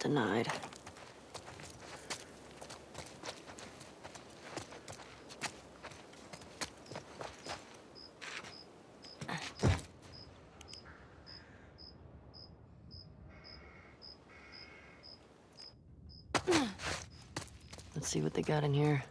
Denied. See what they got in here.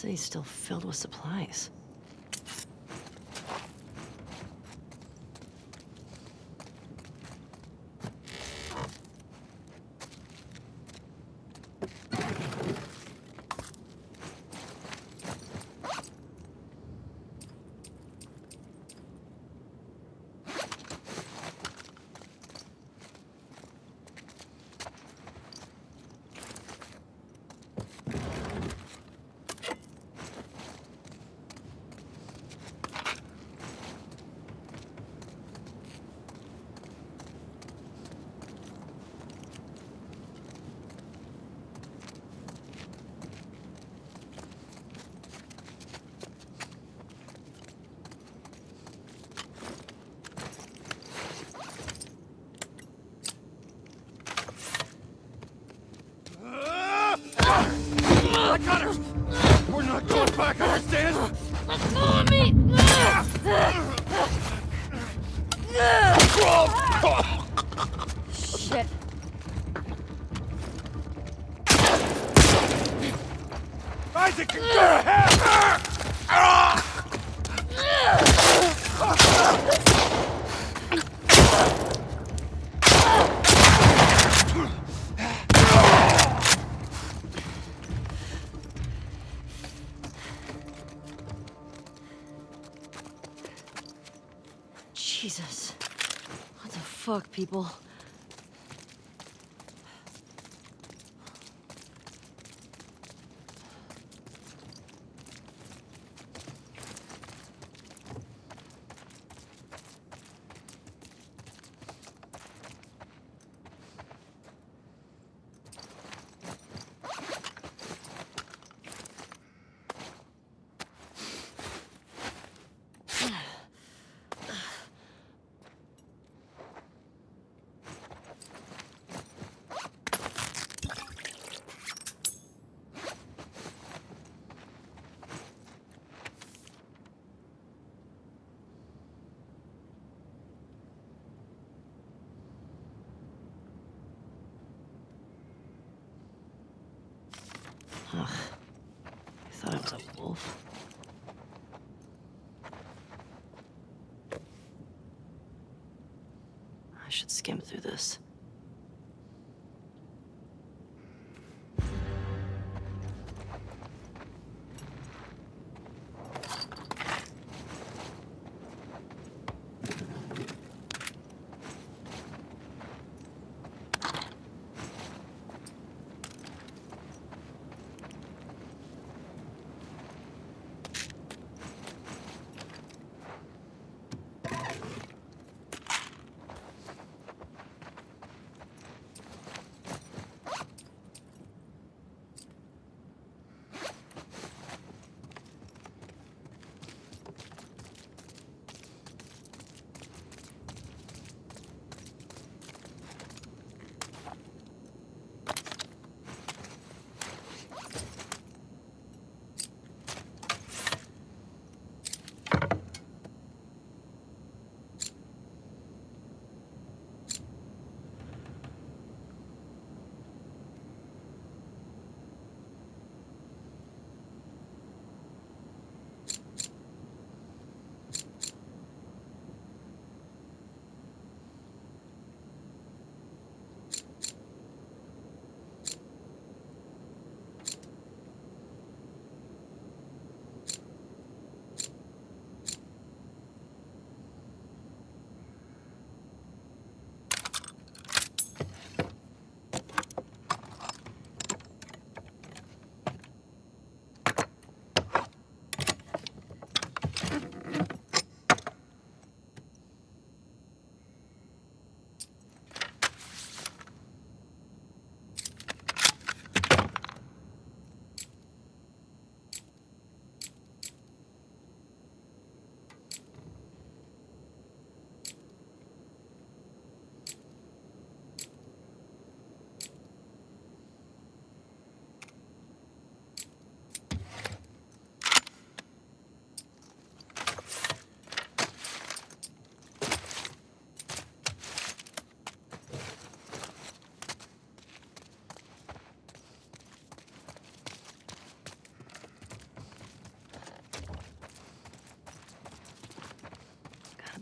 City's still filled with supplies. 李波 Ugh. I thought it was a wolf. I should skim through this.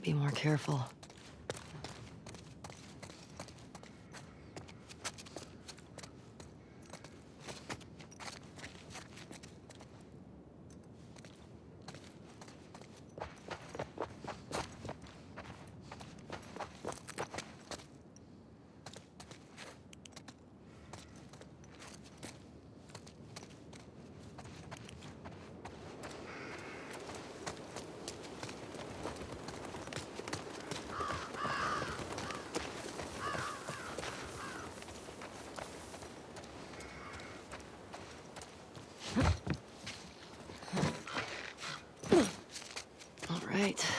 Be more careful. Right.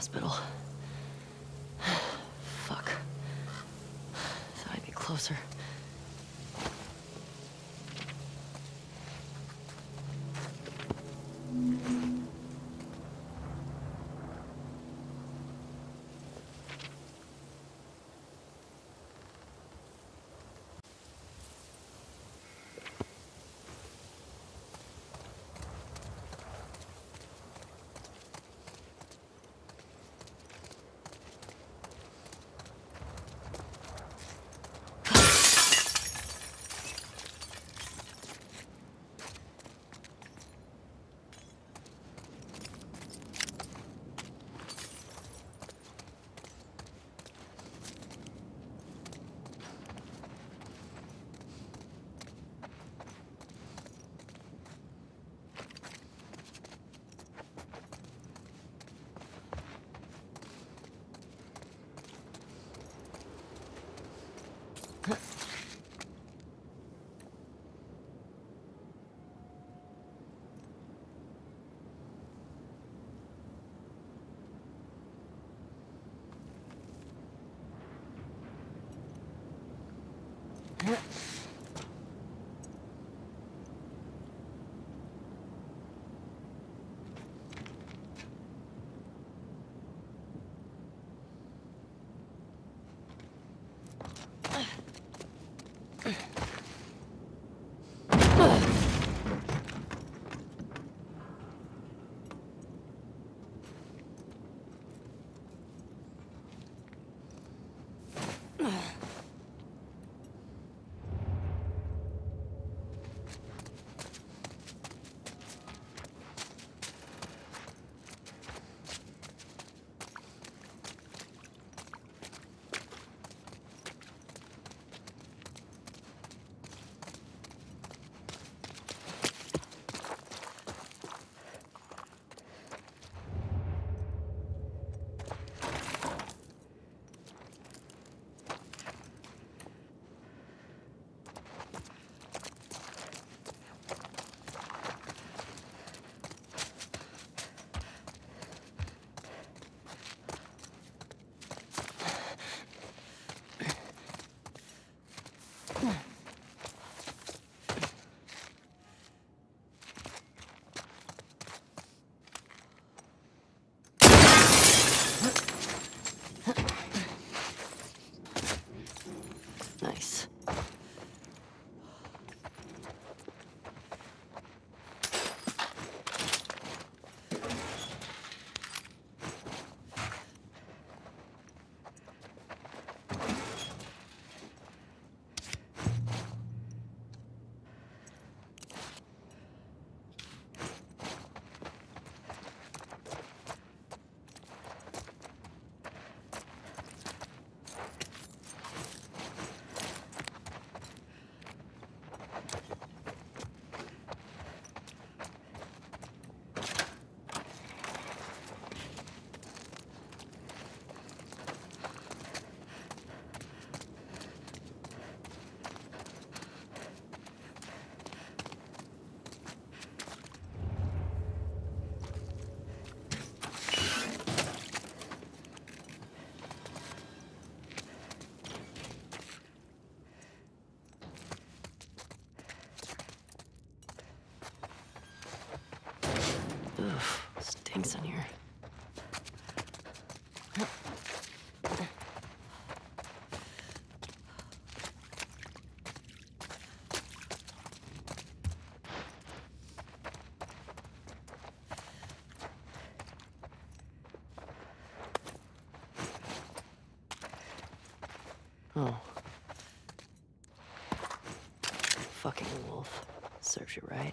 Hospital. Fuck. Thought I'd be closer. Fucking wolf. Serves you right.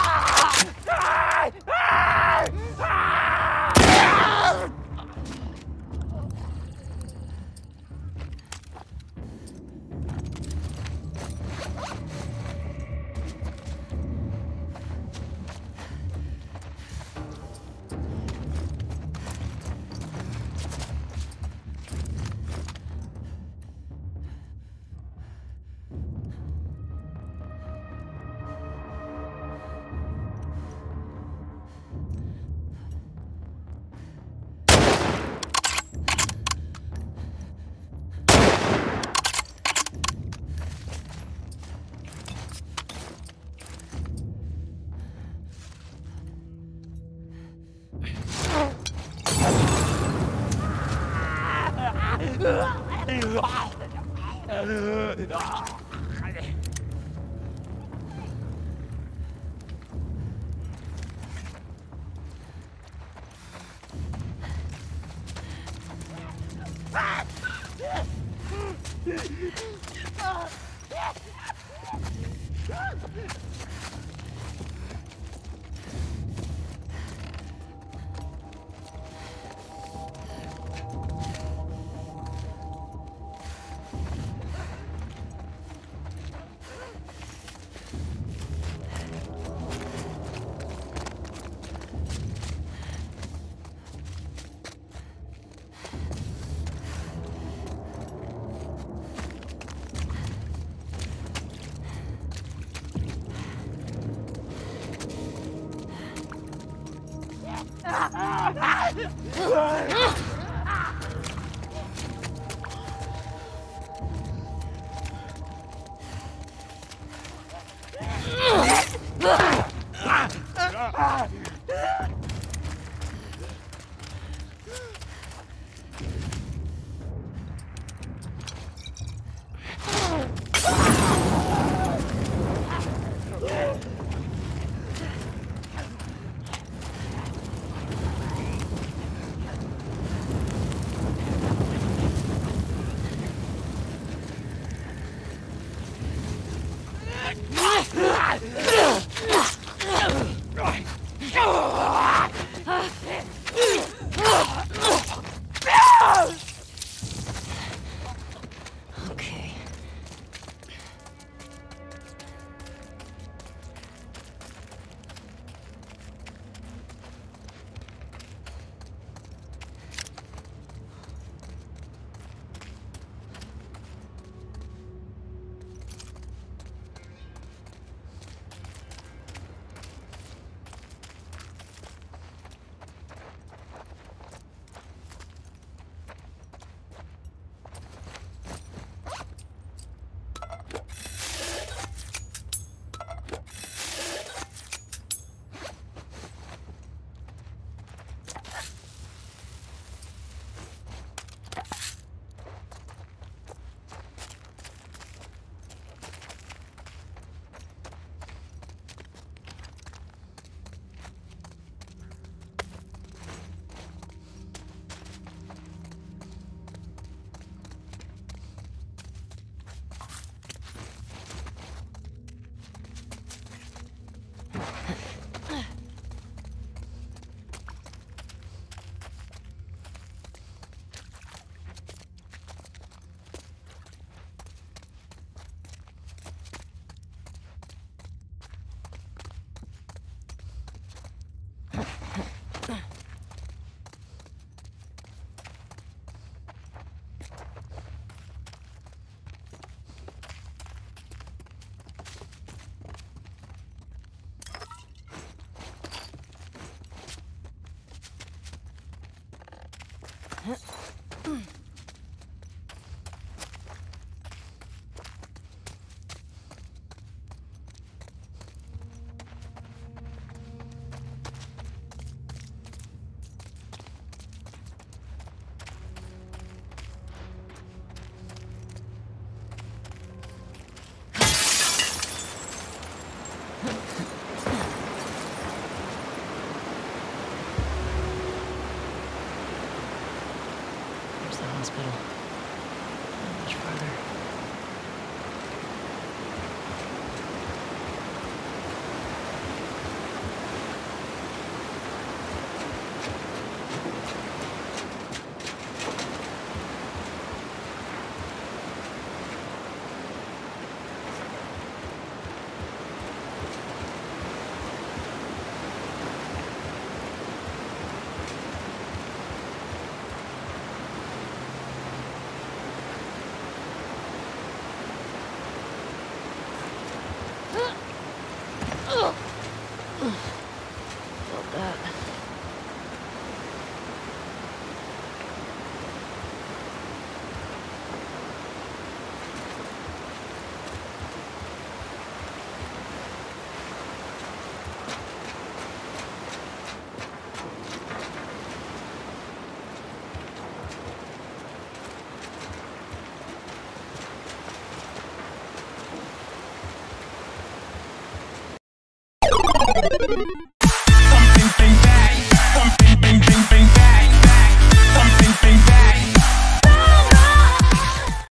Okay.